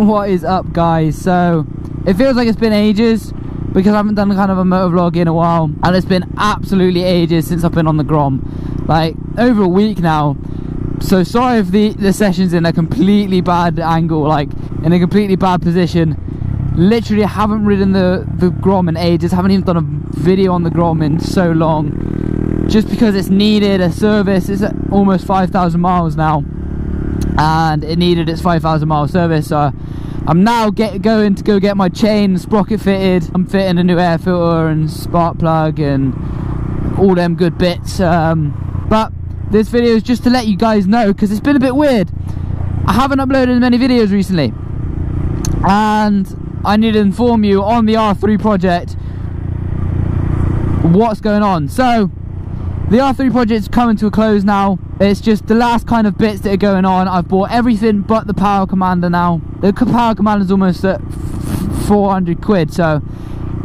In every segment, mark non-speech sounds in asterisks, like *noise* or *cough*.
*laughs* what is up guys? So it feels like it's been ages because I haven't done kind of a motor vlog in a while and it's been absolutely ages since I've been on the Grom. Like over a week now. So sorry if the the session's in a completely bad angle like in a completely bad position. Literally I haven't ridden the the Grom in ages. Haven't even done a video on the Grom in so long. Just because it's needed a service it's almost 5,000 miles now and it needed its 5,000 mile service so I'm now get going to go get my chain sprocket fitted. I'm fitting a new air filter and spark plug and all them good bits um, but this video is just to let you guys know because it's been a bit weird. I haven't uploaded many videos recently and I need to inform you on the R3 project what's going on. So the R3 project's coming to a close now. It's just the last kind of bits that are going on. I've bought everything but the power commander now. The power commander's almost at 400 quid, so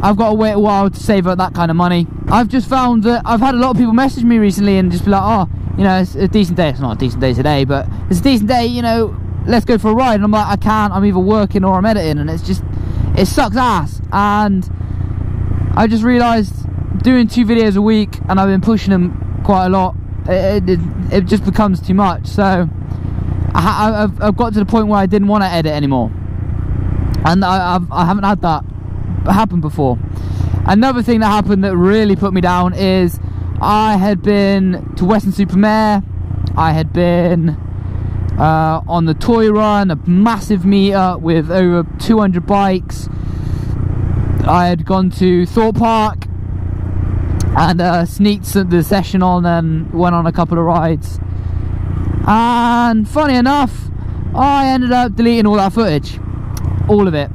I've got to wait a while to save up that kind of money. I've just found that I've had a lot of people message me recently and just be like, oh, you know, it's a decent day. It's not a decent day today, but it's a decent day, you know, let's go for a ride. And I'm like, I can't. I'm either working or I'm editing. And it's just, it sucks ass. And I just realised doing two videos a week and I've been pushing them quite a lot it, it, it just becomes too much. So I, have I've got to the point where I didn't want to edit anymore. And I, I've, I haven't had that happen before. Another thing that happened that really put me down is I had been to Weston-super-Mare I had been uh, on the toy run a massive meetup with over 200 bikes. I had gone to Thorpe Park and uh, sneaked the session on and went on a couple of rides. And funny enough, I ended up deleting all that footage, all of it.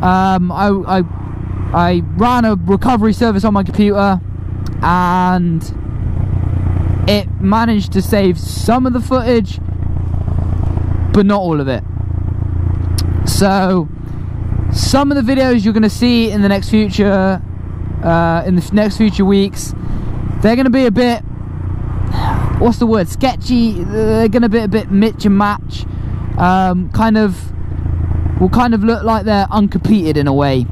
Um, I, I, I ran a recovery service on my computer, and it managed to save some of the footage, but not all of it. So, some of the videos you're going to see in the next future uh, in the next future weeks. They're going to be a bit, what's the word, sketchy. They're going to be a bit mitch and match. Um, kind of, will kind of look like they're uncompleted in a way.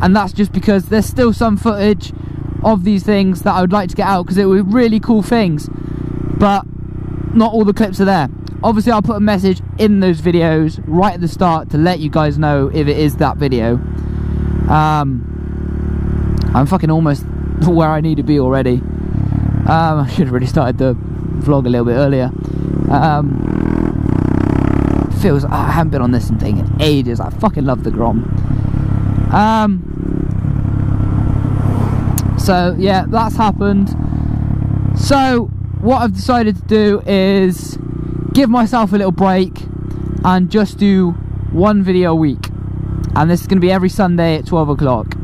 And that's just because there's still some footage of these things that I would like to get out because it were really cool things. But not all the clips are there. Obviously, I'll put a message in those videos right at the start to let you guys know if it is that video. Um, I'm fucking almost *laughs* where I need to be already. Um, I should have really started the vlog a little bit earlier. Um, feels I haven't been on this thing in ages. I fucking love the Grom. Um, so yeah, that's happened. So what I've decided to do is give myself a little break and just do one video a week. And this is going to be every Sunday at 12 o'clock.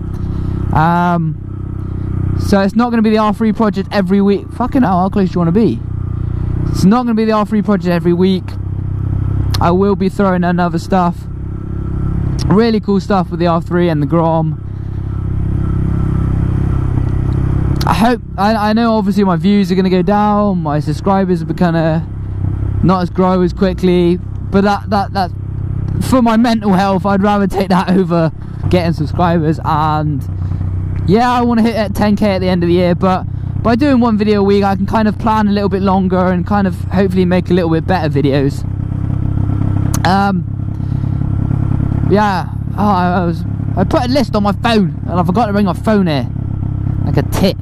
Um, so it's not going to be the R3 project every week. Fucking hell, how close do you want to be? It's not going to be the R3 project every week. I will be throwing in other stuff. Really cool stuff with the R3 and the Grom. I hope, I, I know obviously my views are going to go down, my subscribers are kind of not as grow as quickly, but that, that, that, for my mental health, I'd rather take that *laughs* over getting subscribers and yeah I want to hit at 10k at the end of the year but by doing one video a week I can kind of plan a little bit longer and kind of hopefully make a little bit better videos. Um yeah oh, I, was I put a list on my phone and I forgot to bring my phone here. Like a tit.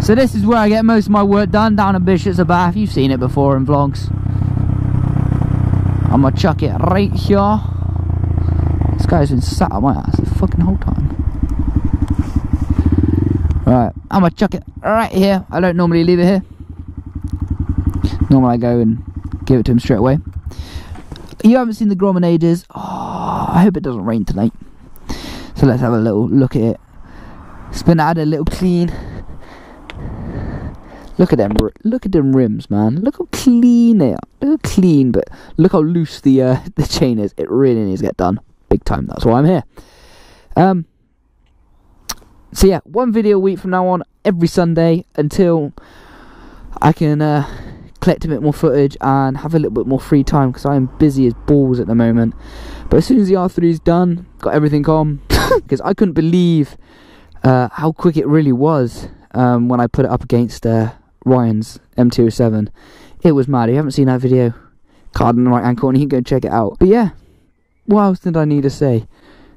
So this is where I get most of my work done down at Bishop's Bath. You've seen it before in vlogs. I'm gonna chuck it right here. This guy's been sat on my ass the fucking whole time Right, I'm gonna chuck it right here. I don't normally leave it here. Normally I go and give it to him straight away. You haven't seen the Grom in ages. Oh, I hope it doesn't rain tonight. So let's have a little look at it. It's been had a little clean. Look at them, look at them rims, man. Look how clean they are. Look how clean, but look how loose the uh, *laughs* the chain is. It really needs to get done, big time. That's why I'm here. Um, so yeah, one video a week from now on, every Sunday until I can uh, collect a bit more footage and have a little bit more free time because I am busy as balls at the moment. But as soon as the R3 is done, got everything on *coughs* because I couldn't believe uh, how quick it really was um, when I put it up against uh, Ryan's M207. It was mad. If you haven't seen that video, card in the right hand corner, you can go check it out. But yeah, what else did I need to say?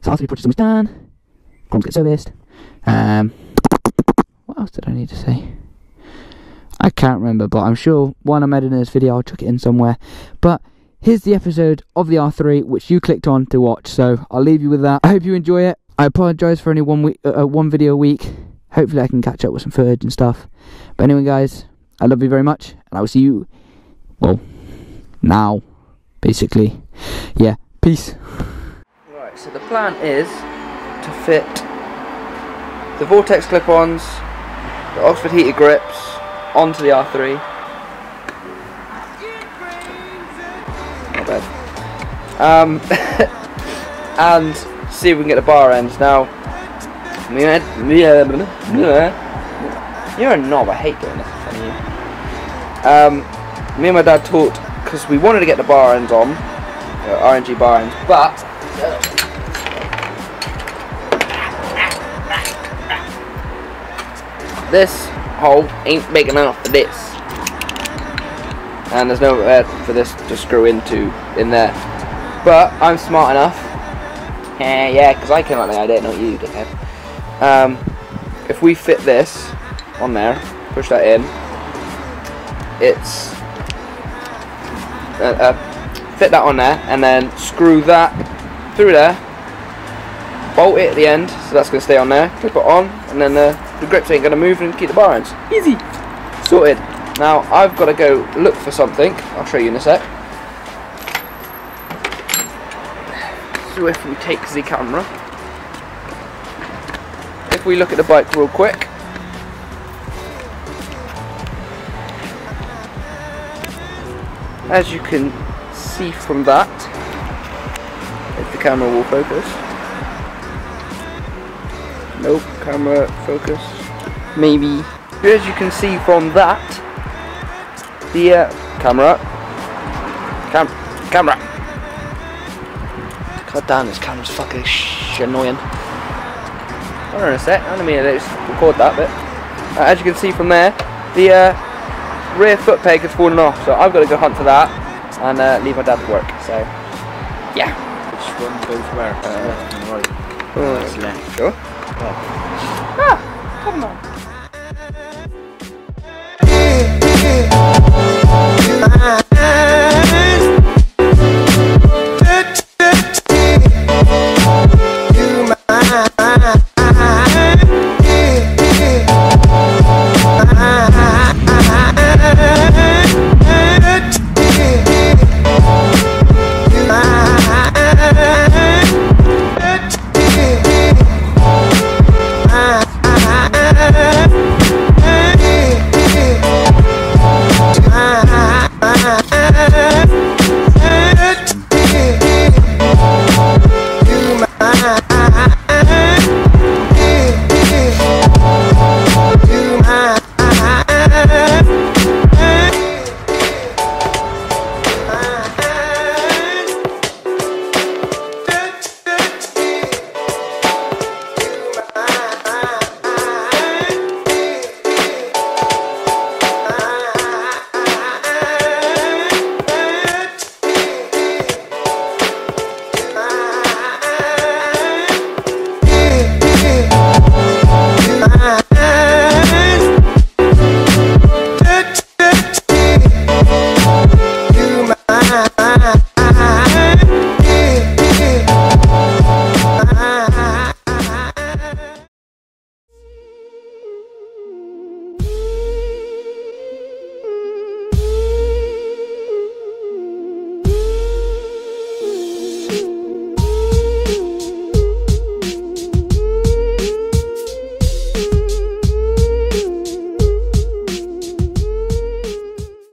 So R3 project almost done. Grom's get serviced. Um, what else did I need to say? I can't remember, but I'm sure when I'm editing this video, I'll chuck it in somewhere. But here's the episode of the R3, which you clicked on to watch. So I'll leave you with that. I hope you enjoy it. I apologise for only one week, uh, one video a week. Hopefully, I can catch up with some footage and stuff. But anyway, guys, I love you very much, and I will see you. Well, now, basically. Yeah, peace. Right, so the plan is to fit the Vortex clip-ons, the Oxford heated grips onto the R3. Not bad. Um, *laughs* and see if we can get the bar ends. Now, you're a knob, I hate doing this in. Um, me and my dad talked, because we wanted to get the bar ends on, R&G bar ends, but this hole ain't big enough for this. And there's nowhere for this to screw into in there. But I'm smart enough. Yeah, yeah, because I came up with the idea, not you, dickhead. Um, if we fit this on there, push that in, it's uh, uh, fit that on there, and then screw that through there, bolt it at the end, so that's going to stay on there, clip it on, and then the, the grips ain't going to move and keep the bar ends. Easy. Sorted. Now, I've got to go look for something. I'll show you in a sec. So if we take the camera, if we look at the bike real quick, as you can see from that, if the camera will focus, Nope, camera focus. Maybe. As you can see from that, the uh, camera. Cam camera. God damn, this camera's fucking annoying. Hold on a sec, let me just record that bit. Uh, as you can see from there, the uh, rear foot peg has fallen off, so I've got to go hunt for that and uh, leave my dad to work. So, yeah. Which one goes where? Uh, left and right. Oh, left. Sure. Well, Ah, come on.